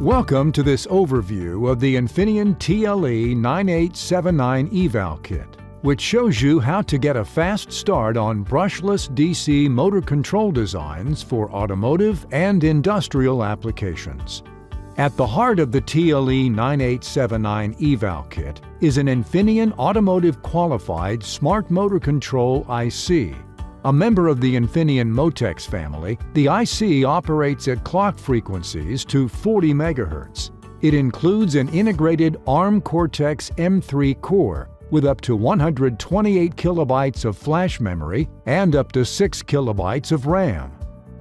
Welcome to this overview of the Infineon TLE 9879 eval kit, which shows you how to get a fast start on brushless DC motor control designs for automotive and industrial applications. At the heart of the TLE 9879 eval kit is an Infineon Automotive Qualified Smart Motor Control IC a member of the Infineon MOTIX family, the IC operates at clock frequencies to 40 MHz. It includes an integrated ARM Cortex M3 core with up to 128 kilobytes of flash memory and up to 6 kilobytes of RAM.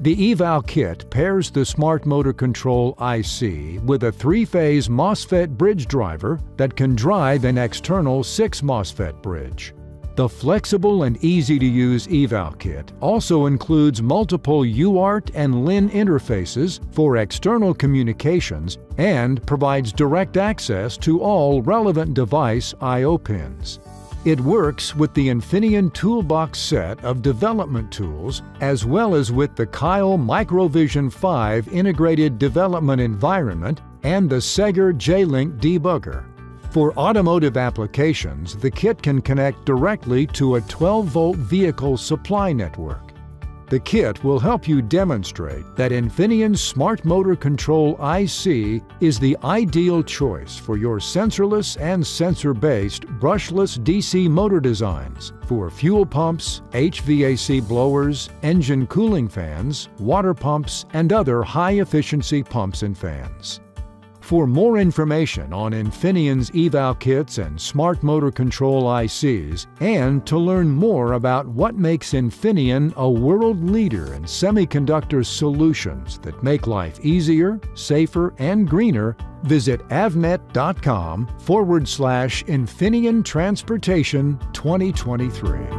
The eval kit pairs the Smart Motor Control IC with a three-phase MOSFET bridge driver that can drive an external 6 MOSFET bridge. The flexible and easy-to-use eval kit also includes multiple UART and LIN interfaces for external communications and provides direct access to all relevant device I.O. pins. It works with the Infineon Toolbox set of development tools as well as with the Keil MicroVision 5 integrated development environment and the SEGGER J-Link debugger. For automotive applications, the kit can connect directly to a 12-volt vehicle supply network. The kit will help you demonstrate that Infineon's Smart Motor Control IC is the ideal choice for your sensorless and sensor-based brushless DC motor designs for fuel pumps, HVAC blowers, engine cooling fans, water pumps, and other high-efficiency pumps and fans. For more information on Infineon's eval kits and smart motor control ICs, and to learn more about what makes Infineon a world leader in semiconductor solutions that make life easier, safer, and greener, visit avnet.com forward slash Infineon Transportation 2023.